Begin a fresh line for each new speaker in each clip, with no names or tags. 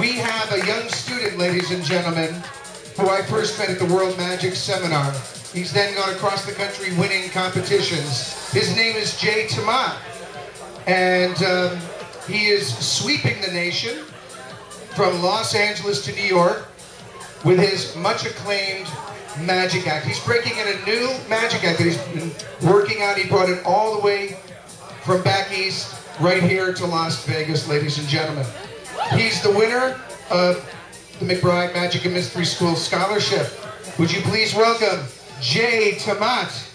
we have a young student, ladies and gentlemen, who I first met at the World Magic Seminar. He's then gone across the country winning competitions. His name is Jay Temaat. And um, he is sweeping the nation from Los Angeles to New York with his much acclaimed magic act. He's breaking in a new magic act that he's been working out. He brought it all the way from back east right here to Las Vegas, ladies and gentlemen. He's the winner of the McBride Magic and Mystery School Scholarship. Would you please welcome Jay Temaat.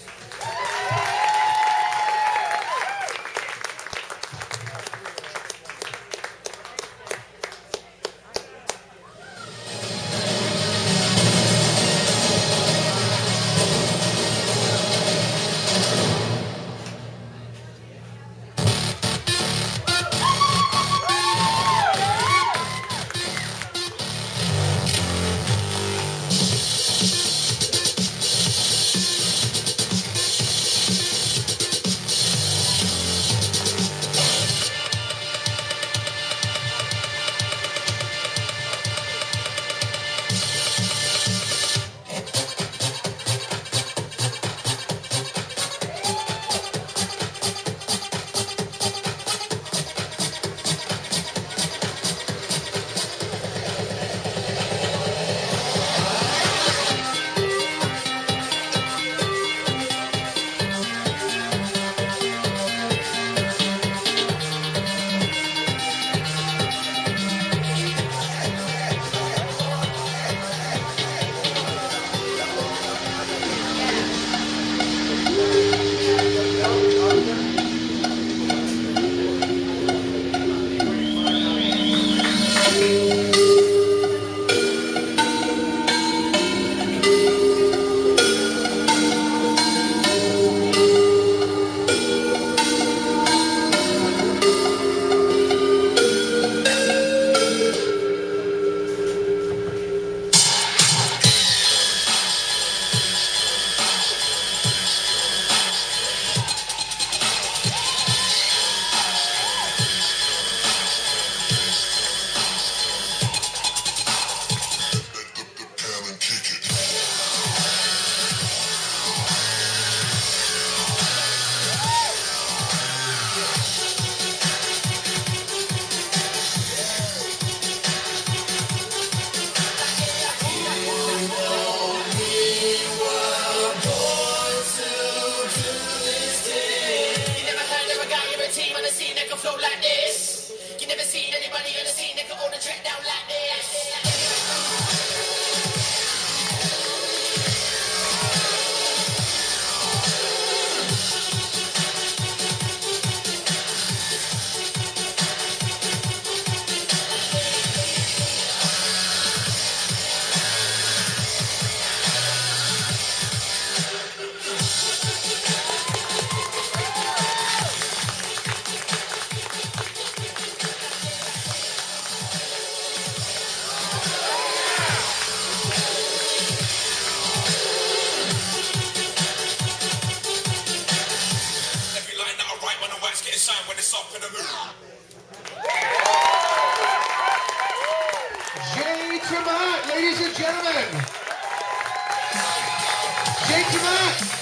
Ladies and gentlemen. Jay Temaat.